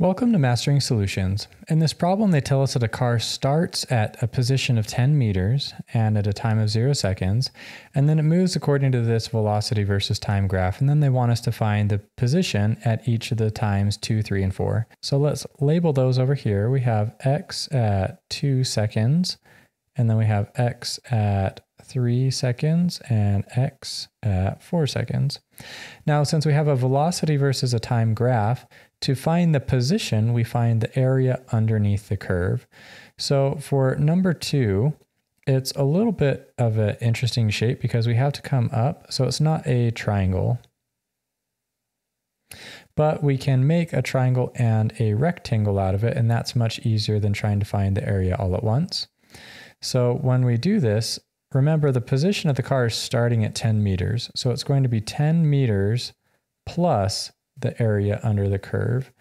Welcome to Mastering Solutions. In this problem, they tell us that a car starts at a position of 10 meters and at a time of zero seconds, and then it moves according to this velocity versus time graph. And then they want us to find the position at each of the times two, three, and four. So let's label those over here. We have x at two seconds, and then we have x at three seconds and x at four seconds. Now, since we have a velocity versus a time graph, to find the position, we find the area underneath the curve. So for number two, it's a little bit of an interesting shape because we have to come up. So it's not a triangle, but we can make a triangle and a rectangle out of it. And that's much easier than trying to find the area all at once. So when we do this, remember the position of the car is starting at 10 meters. So it's going to be 10 meters plus the area under the curve.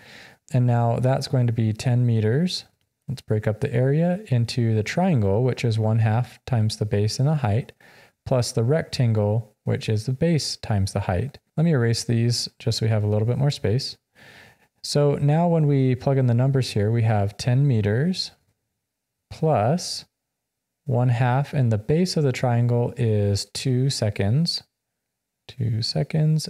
And now that's going to be 10 meters. Let's break up the area into the triangle, which is one half times the base and the height, plus the rectangle, which is the base times the height. Let me erase these just so we have a little bit more space. So now when we plug in the numbers here, we have 10 meters plus one half, and the base of the triangle is two seconds two seconds.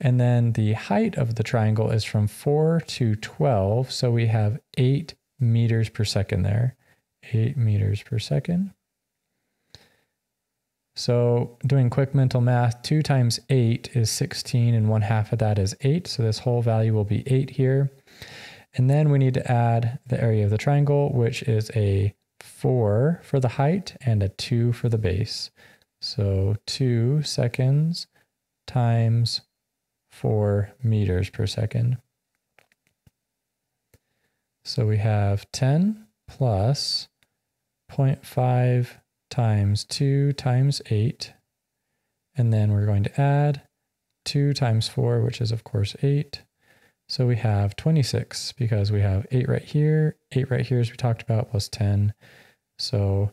And then the height of the triangle is from 4 to 12. So we have 8 meters per second there. 8 meters per second. So doing quick mental math, 2 times 8 is 16 and 1 half of that is 8. So this whole value will be 8 here. And then we need to add the area of the triangle, which is a 4 for the height and a 2 for the base. So 2 seconds times 4 meters per second. So we have 10 plus 0.5 times 2 times 8. And then we're going to add 2 times 4, which is of course 8. So we have 26 because we have 8 right here, 8 right here as we talked about, plus 10. So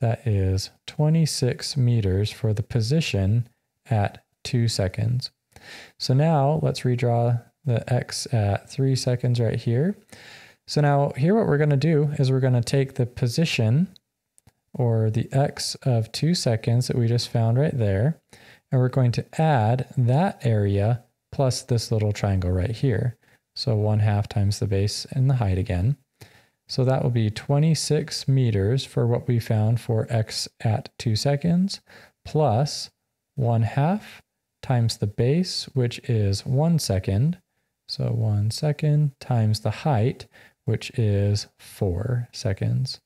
that is 26 meters for the position at two seconds. So now let's redraw the x at three seconds right here. So now here what we're going to do is we're going to take the position or the x of two seconds that we just found right there, and we're going to add that area plus this little triangle right here. So one half times the base and the height again. So that will be 26 meters for what we found for x at two seconds, plus one half times the base, which is one second. So one second times the height, which is four seconds.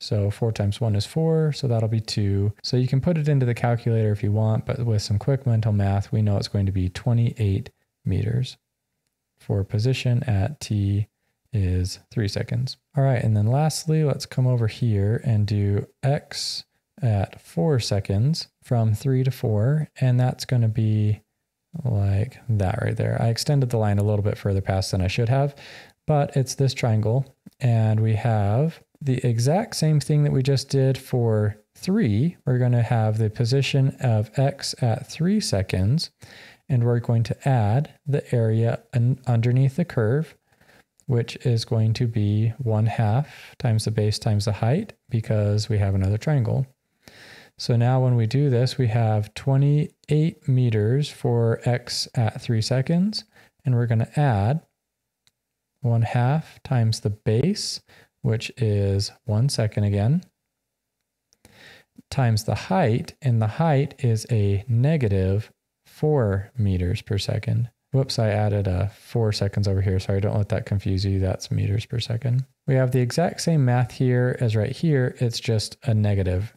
So four times one is four, so that'll be two. So you can put it into the calculator if you want, but with some quick mental math, we know it's going to be 28 meters for position at t is three seconds. All right, and then lastly, let's come over here and do x at four seconds from three to four, and that's going to be like that right there. I extended the line a little bit further past than I should have, but it's this triangle, and we have the exact same thing that we just did for three. We're going to have the position of x at three seconds, and we're going to add the area underneath the curve, which is going to be one half times the base times the height because we have another triangle. So now when we do this, we have 28 meters for x at three seconds, and we're gonna add one half times the base, which is one second again, times the height, and the height is a negative four meters per second. Whoops, I added a four seconds over here. Sorry, don't let that confuse you. That's meters per second. We have the exact same math here as right here. It's just a negative.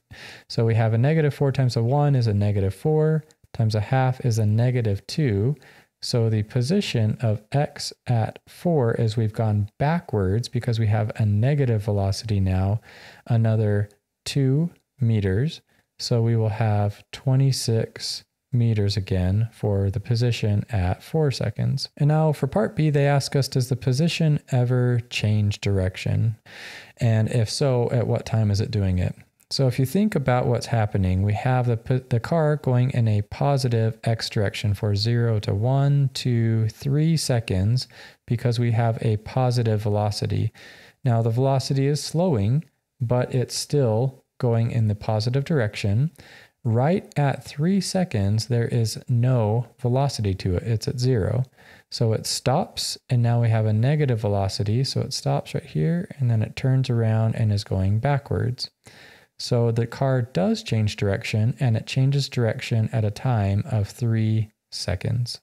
So we have a negative four times a one is a negative four times a half is a negative two. So the position of x at 4 as we've gone backwards because we have a negative velocity now, another 2 meters. So we will have 26 meters again for the position at four seconds. And now for part B, they ask us, does the position ever change direction? And if so, at what time is it doing it? So if you think about what's happening, we have the, the car going in a positive x direction for 0 to 1, 2, 3 seconds because we have a positive velocity. Now the velocity is slowing, but it's still going in the positive direction. Right at three seconds, there is no velocity to it. It's at zero. So it stops, and now we have a negative velocity. So it stops right here, and then it turns around and is going backwards. So the car does change direction, and it changes direction at a time of three seconds.